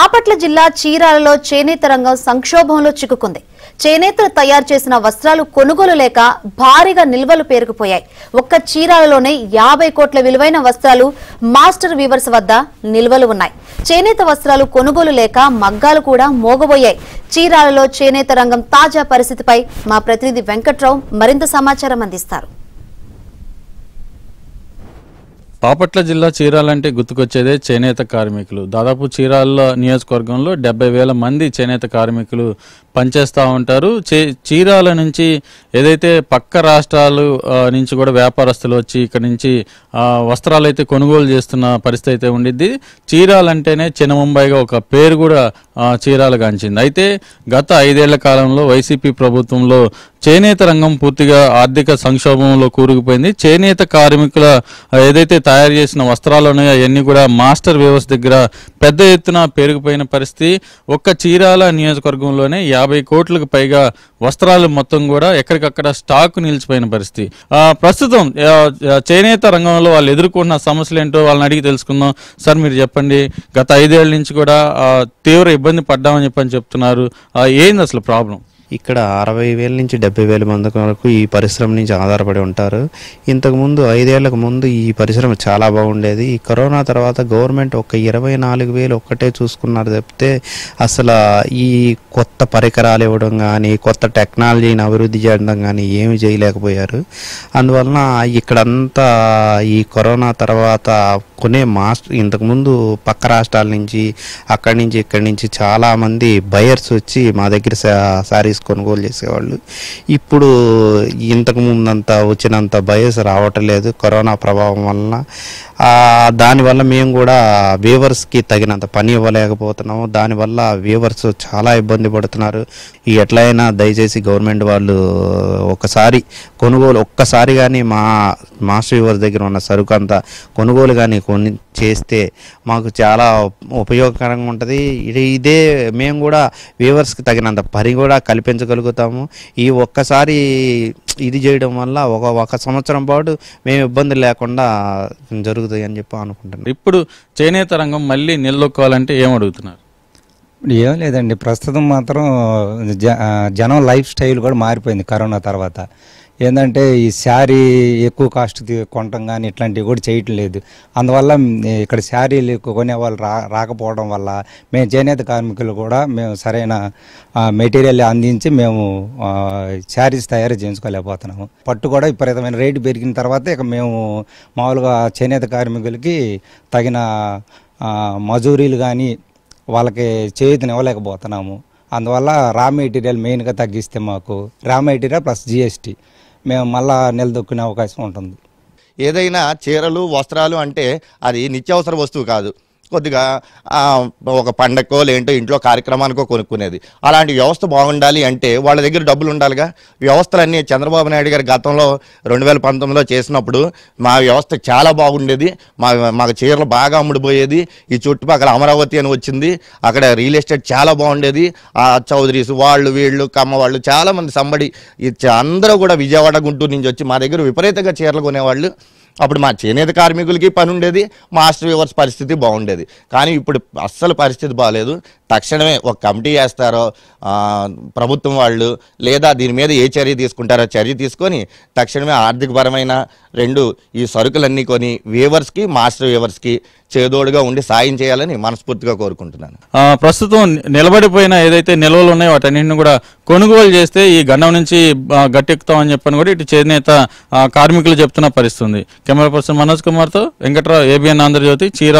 బాపట్ల జిల్లా చీరాలలో చేనేత రంగం సంక్షోభంలో చిక్కుకుంది. చేనేతలు తయారు చేసిన వస్త్రాలు కొనుగోలు లేక భారీగా నిల్వలు పేరుకుపోయాయి. ఒక్క చీరాలలోనే యాభై కోట్ల విలువైన వస్త్రాలు మాస్టర్ వీవర్స్ వద్ద నిల్వలు ఉన్నాయి. చేనేత వస్త్రాలు కొనుగోలు లేక మగ్గాలు కూడా మోగబోయాయి. చీరాలలో చేనేత రంగం తాజా పరిస్థితిపై మా ప్రతినిధి వెంకట్రావు మరింత సమాచారం అందిస్తారు. బాపట్ల జిల్లా చీరాలంటే గుర్తుకొచ్చేదే చేనేత కార్మికులు. దాదాపు చీరాల నియోజకవర్గంలో డెబ్బై వేల మంది చేనేత కార్మికులు పనిచేస్తూ ఉంటారు. చే చీరాల నుంచి ఏదైతే పక్క రాష్ట్రాలు నుంచి కూడా వ్యాపారస్తులు వచ్చి ఇక్కడ నుంచి వస్త్రాలు అయితే కొనుగోలు చేస్తున్న పరిస్థితి అయితే ఉండిద్ది. చీరాలంటేనే చిన్న ముంబైగా ఒక పేరు కూడా చీరాలుగాంచింది చీరాలు అయితే గత ఐదేళ్ళ కాలంలో వైసీపీ ప్రభుత్వంలో చేనేత రంగం పూర్తిగా ఆర్థిక సంక్షోభంలో కూరుకుపోయింది. చేనేత కార్మికుల ఏదైతే తయారు చేసిన వస్త్రాలు ఉన్నాయో. అవన్నీ కూడా మాస్టర్ వ్యవస్థ దగ్గర పెద్ద ఎత్తున పెరిగిపోయిన పరిస్థితి. ఒక్క చీరాల నియోజకవర్గంలోనే యాభై కోట్లకు పైగా వస్త్రాలు మొత్తం కూడా ఎక్కడికక్కడ స్టాక్ నిలిచిపోయిన పరిస్థితి. ప్రస్తుతం చేనేత రంగంలో వాళ్ళు ఎదుర్కొన్న సమస్యలు ఏంటో వాళ్ళని అడిగి తెలుసుకుందాం. సార్ మీరు చెప్పండి. గత ఐదేళ్ళ నుంచి కూడా తీవ్ర ఇబ్బంది పడ్డామని చెప్పని చెప్తున్నారు. ఏంది అసలు ప్రాబ్లం? ఇక్కడ అరవై వేల నుంచి డెబ్బై వేల మంది వరకు ఈ పరిశ్రమ నుంచి ఆధారపడి ఉంటారు. ఇంతకుముందు ఐదేళ్ళకు ముందు ఈ పరిశ్రమ చాలా బాగుండేది. ఈ కరోనా తర్వాత గవర్నమెంట్ ఒక ఇరవై నాలుగు వేలు ఒక్కటే చూసుకున్నారు చెప్తే అసలు ఈ కొత్త పరికరాలు ఇవ్వడం కానీ కొత్త టెక్నాలజీని అభివృద్ధి చేయడం కానీ ఏమి చేయలేకపోయారు. అందువలన ఇక్కడంతా ఈ కరోనా తర్వాత కొనే మాస్టర్ ఇంతకుముందు పక్క రాష్ట్రాల నుంచి అక్కడి నుంచి ఇక్కడి నుంచి చాలామంది బయర్స్ వచ్చి మా దగ్గర శారీస్ కొనుగోలు చేసేవాళ్ళు. ఇప్పుడు ఇంతకు ముందంత వచ్చినంత బయస్ రావట్లేదు కరోనా ప్రభావం వలన. దానివల్ల మేము కూడా వీవర్స్కి తగినంత పని ఇవ్వలేకపోతున్నాము. దానివల్ల వీవర్స్ చాలా ఇబ్బంది పడుతున్నారు. ఎట్లయినా దయచేసి గవర్నమెంట్ వాళ్ళు ఒకసారి కొనుగోలు ఒక్కసారి కానీ మా మాస్టర్ వీవర్స్ దగ్గర ఉన్న సరుకు అంతా కొనుగోలు కానీ కొని చేస్తే మాకు చాలా ఉపయోగకరంగా ఉంటుంది. ఇది ఇదే మేము కూడా వీవర్స్కి తగినంత పని కూడా కల్పించగలుగుతాము. ఈ ఒక్కసారి ఇది చేయడం వల్ల ఒక ఒక సంవత్సరం పాటు మేము ఇబ్బంది లేకుండా జరుగుతాయి అని చెప్పి అనుకుంటున్నాను ఇప్పుడు చేనేత రంగం మళ్ళీ నిలదొక్కాలంటే ఏం అడుగుతున్నారు? ఏం లేదండి. ప్రస్తుతం మాత్రం జ- జనం లైఫ్ స్టైల్ కూడా మారిపోయింది కరోనా తర్వాత. ఏంటంటే ఈ శారీ ఎక్కువ కాస్ట్ తీ- కొనటం కానీ ఇట్లాంటివి కూడా చేయటం లేదు. అందువల్ల ఇక్కడ శారీలు ఎక్కువ కొనే వాళ్ళు రా రాకపోవడం వల్ల మేము చేనేత కార్మికులు కూడా మేము సరైన మెటీరియల్ అందించి మేము శారీస్ తయారు చేయించుకోలేకపోతున్నాము. పట్టు కూడా విపరీతమైన రేటు పెరిగిన తర్వాత ఇక మేము మామూలుగా చేనేత కార్మికులకి తగిన మజూరీలు కానీ వాళ్ళకి చేతినివ్వలేకపోతున్నాము అందువల్ల రా మెటీరియల్ మెయిన్గా తగ్గిస్తే మాకు రా మెటీరియల్ ప్లస్ జిఎస్టీ మేము మళ్ళా నిలదొక్కునే అవకాశం ఉంటుంది. ఏదైనా చీరలు వస్త్రాలు అంటే అది నిత్యావసర వస్తువు కాదు. కొద్దిగా ఒక పండగకో లేంటో ఇంట్లో కార్యక్రమానికో కొనుక్కునేది. అలాంటి వ్యవస్థ బాగుండాలి అంటే వాళ్ళ దగ్గర డబ్బులు ఉండాలిగా. వ్యవస్థలన్నీ చంద్రబాబు నాయుడు గారి గతంలో రెండు వేల పంతొమ్మిదిలో చేసినప్పుడు మా వ్యవస్థ చాలా బాగుండేది. మా మాకు చీరలు బాగా అమ్ముడుపోయేది. ఈ చుట్టుపక్కల అమరావతి అని వచ్చింది. అక్కడ రియల్ ఎస్టేట్ చాలా బాగుండేది. ఆ చౌదరీస్ వాళ్ళు వీళ్ళు కమ్మ వాళ్ళు చాలా మంది సంబడి అందరూ కూడా విజయవాడ గుంటూరు నుంచి వచ్చి మా దగ్గర విపరీతంగా చీరలు కొనేవాళ్ళు. అప్పుడు మా చేనేత కార్మికులకి పని ఉండేది మాస్టర్ వ్యూవర్స్ పరిస్థితి బాగుండేది కానీ ఇప్పుడు అస్సలు పరిస్థితి బాగాలేదు తక్షణమే ఒక కమిటీ వేస్తారో ప్రభుత్వం వాళ్ళు లేదా దీని మీద ఏ చర్య తీసుకుంటారో చర్య తీసుకొని తక్షణమే ఆర్థికపరమైన రెండు ఈ సరుకులన్నీ కొని వీవర్స్కి మాస్టర్ వీవర్స్కి చేదోడుగా ఉండి సాయం చేయాలని మనస్ఫూర్తిగా కోరుకుంటున్నాను. ప్రస్తుతం నిలబడిపోయిన ఏదైతే నిల్వలు ఉన్నాయో వాటన్నింటిని కూడా కొనుగోలు చేస్తే ఈ గండం నుంచి గట్టెక్కుతామని చెప్పని కూడా ఇటు చేనేత కార్మికులు చెప్తున్న పరిస్థితి కెమెరా పర్సన్ మనోజ్ కుమార్తో వెంకట్రావు ఏబిఎన్ ఆంధ్రజ్యోతి చీర